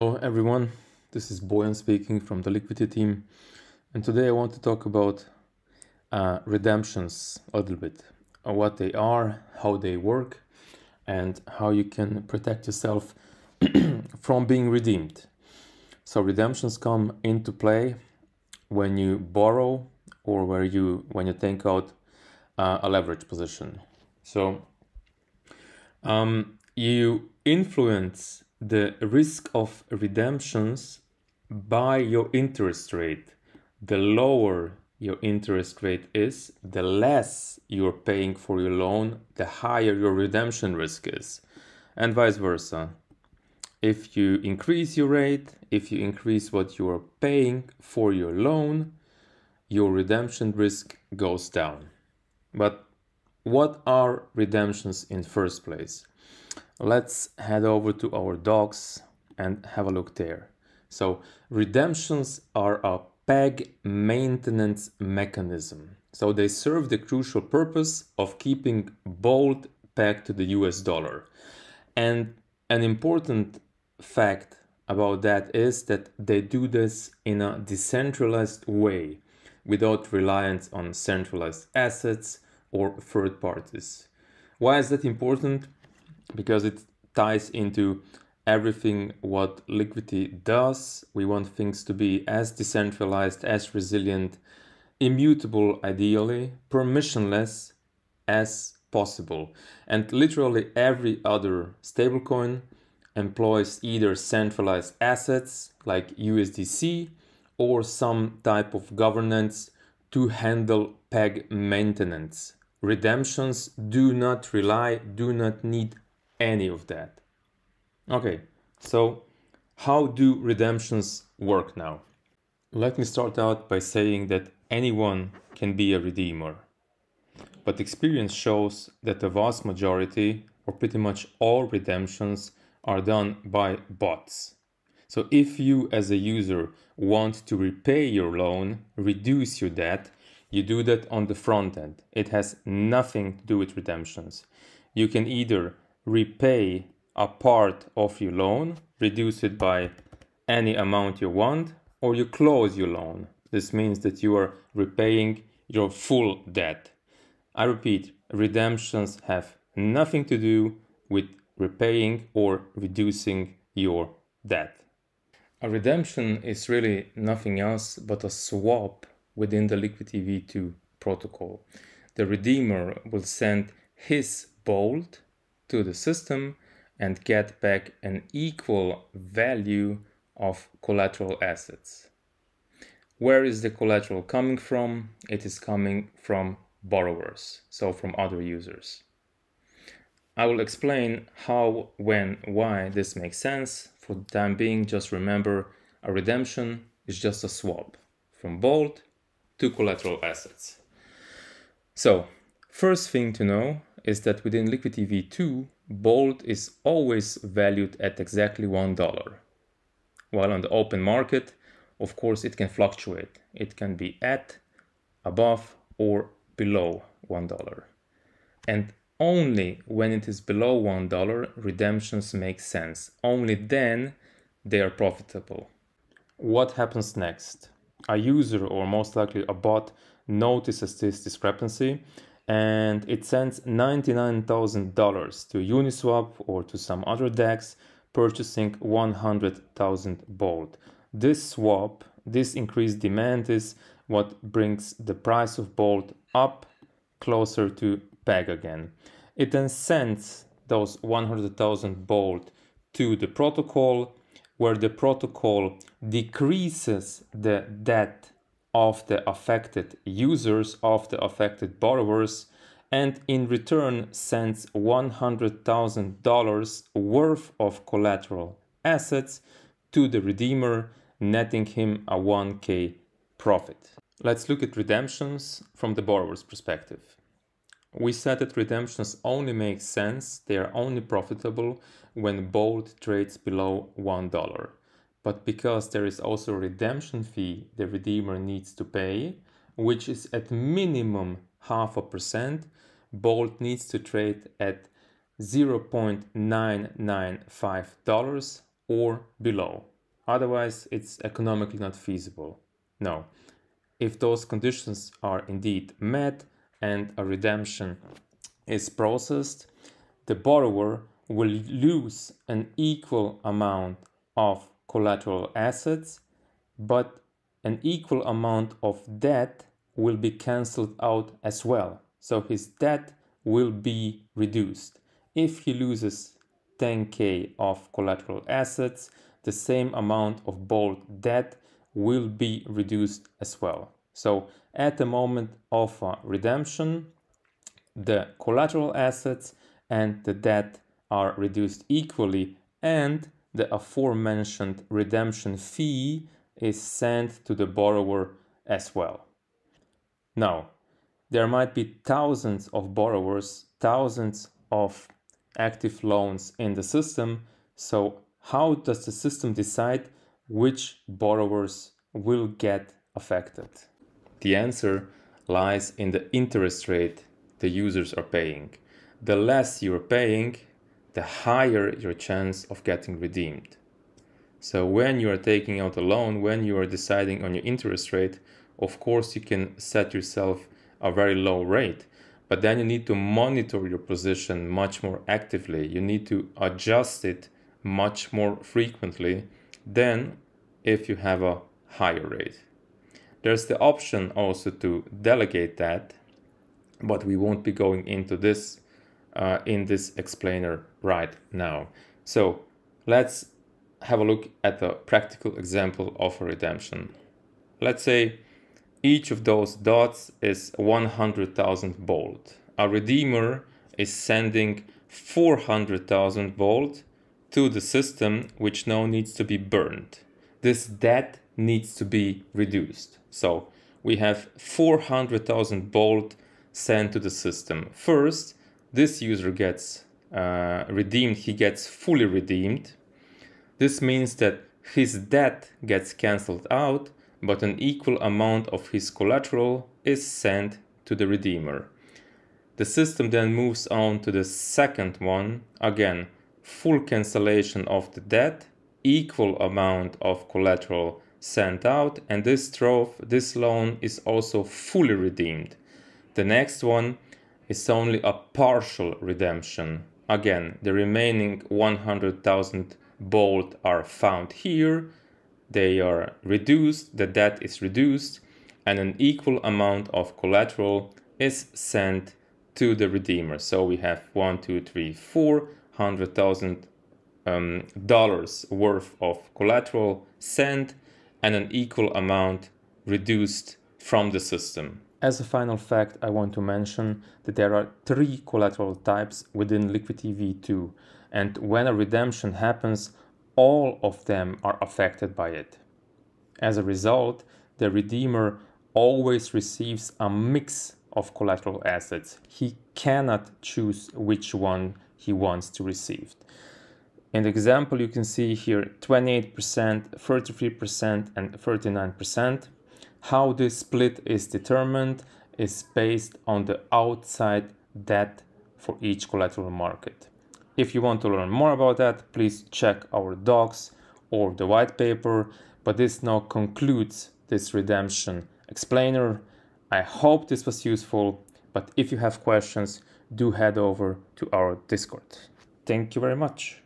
Hello everyone, this is Boyan speaking from the Liquity team, and today I want to talk about uh, redemptions a little bit, uh, what they are, how they work, and how you can protect yourself from being redeemed. So redemptions come into play when you borrow or where you when you take out uh, a leverage position. So um, you influence the risk of redemptions by your interest rate. The lower your interest rate is, the less you're paying for your loan, the higher your redemption risk is, and vice versa. If you increase your rate, if you increase what you are paying for your loan, your redemption risk goes down. But what are redemptions in first place? Let's head over to our docs and have a look there. So redemptions are a peg maintenance mechanism. So they serve the crucial purpose of keeping bold pegged to the US dollar. And an important fact about that is that they do this in a decentralized way without reliance on centralized assets or third parties. Why is that important? Because it ties into everything what Liquity does. We want things to be as decentralized, as resilient, immutable, ideally, permissionless as possible. And literally every other stablecoin employs either centralized assets like USDC or some type of governance to handle peg maintenance. Redemptions do not rely, do not need any of that. Okay, so how do redemptions work now? Let me start out by saying that anyone can be a redeemer. But experience shows that the vast majority, or pretty much all redemptions, are done by bots. So if you as a user want to repay your loan, reduce your debt, you do that on the front end. It has nothing to do with redemptions. You can either repay a part of your loan, reduce it by any amount you want, or you close your loan. This means that you are repaying your full debt. I repeat, redemptions have nothing to do with repaying or reducing your debt. A redemption is really nothing else but a swap within the Liquity V2 protocol. The redeemer will send his bold to the system and get back an equal value of collateral assets. Where is the collateral coming from? It is coming from borrowers, so from other users. I will explain how, when, why this makes sense. For the time being, just remember a redemption is just a swap from bold to collateral assets. So, first thing to know is that within Liquity V2, Bold is always valued at exactly $1. While on the open market, of course, it can fluctuate. It can be at, above, or below $1. And only when it is below $1, redemptions make sense. Only then they are profitable. What happens next? A user, or most likely a bot, notices this discrepancy and it sends $99,000 to Uniswap or to some other DEX purchasing 100,000 BOLD. This swap, this increased demand is what brings the price of BOLD up closer to peg again. It then sends those 100,000 BOLD to the protocol where the protocol decreases the debt of the affected users, of the affected borrowers, and in return sends $100,000 worth of collateral assets to the redeemer, netting him a 1K profit. Let's look at redemptions from the borrower's perspective. We said that redemptions only make sense, they are only profitable when bold trades below $1 but because there is also a redemption fee the redeemer needs to pay, which is at minimum half a percent, Bold needs to trade at $0.995 or below. Otherwise, it's economically not feasible. No. If those conditions are indeed met and a redemption is processed, the borrower will lose an equal amount of collateral assets, but an equal amount of debt will be cancelled out as well. So his debt will be reduced. If he loses 10k of collateral assets, the same amount of BOLD debt will be reduced as well. So at the moment of uh, redemption, the collateral assets and the debt are reduced equally and the aforementioned redemption fee is sent to the borrower as well. Now, there might be thousands of borrowers, thousands of active loans in the system. So, how does the system decide which borrowers will get affected? The answer lies in the interest rate the users are paying. The less you're paying, the higher your chance of getting redeemed. So when you are taking out a loan, when you are deciding on your interest rate, of course you can set yourself a very low rate, but then you need to monitor your position much more actively. You need to adjust it much more frequently than if you have a higher rate. There's the option also to delegate that, but we won't be going into this uh, in this explainer right now. So let's have a look at the practical example of a redemption. Let's say each of those dots is 100,000 BOLD. A redeemer is sending 400,000 BOLD to the system which now needs to be burned. This debt needs to be reduced. So we have 400,000 BOLD sent to the system. First, this user gets uh, redeemed, he gets fully redeemed. This means that his debt gets cancelled out but an equal amount of his collateral is sent to the redeemer. The system then moves on to the second one, again, full cancellation of the debt, equal amount of collateral sent out, and this trove, this loan is also fully redeemed. The next one is only a partial redemption. Again, the remaining 100,000 BOLD are found here, they are reduced, the debt is reduced, and an equal amount of collateral is sent to the redeemer. So we have one, two, three, four hundred thousand um, dollars worth of collateral sent and an equal amount reduced from the system. As a final fact, I want to mention that there are three collateral types within Liquity V2, and when a redemption happens, all of them are affected by it. As a result, the redeemer always receives a mix of collateral assets. He cannot choose which one he wants to receive. In the example, you can see here 28%, 33%, and 39%. How this split is determined is based on the outside debt for each collateral market. If you want to learn more about that, please check our docs or the white paper. But this now concludes this redemption explainer. I hope this was useful, but if you have questions, do head over to our Discord. Thank you very much.